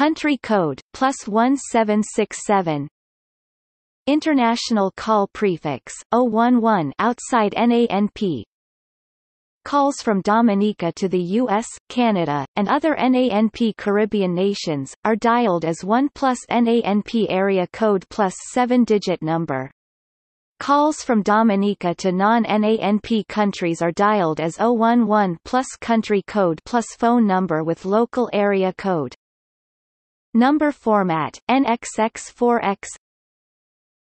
Country code, plus 1767 International call prefix, 011 outside NANP Calls from Dominica to the U.S., Canada, and other NANP Caribbean nations, are dialed as 1 plus NANP area code plus 7-digit number. Calls from Dominica to non-NANP countries are dialed as 011 plus country code plus phone number with local area code. Number format, NXX4X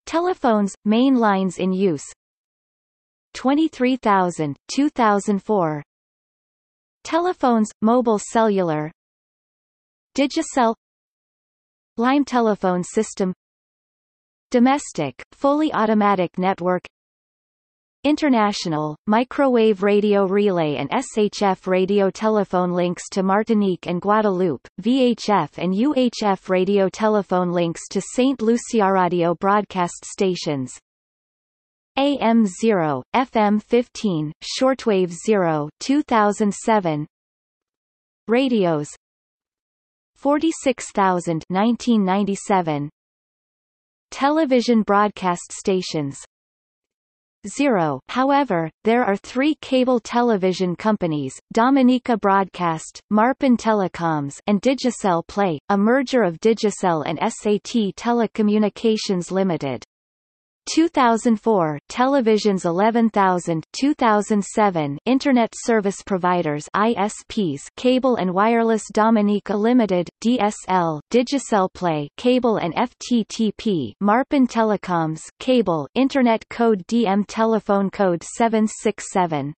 Telephones, main lines in use. 23000, 2004 Telephones, mobile cellular. Digicel. Lime telephone system. Domestic, fully automatic network International, microwave radio relay and SHF radio telephone links to Martinique and Guadeloupe, VHF and UHF radio telephone links to St. Lucia radio broadcast stations, AM 0, FM 15, shortwave 0 2007 Radios. 46000 1997 Television broadcast stations 0 However, there are three cable television companies, Dominica Broadcast, Marpen Telecoms and Digicel Play, a merger of Digicel and SAT Telecommunications Limited. 2004 televisions 11000 2007 internet service providers ISPs cable and wireless Dominica Limited DSL Digicel Play cable and FTTP Marpen Telecoms cable internet code DM telephone code 767